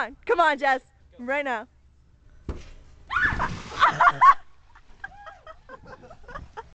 on, come on, Jess. Right now.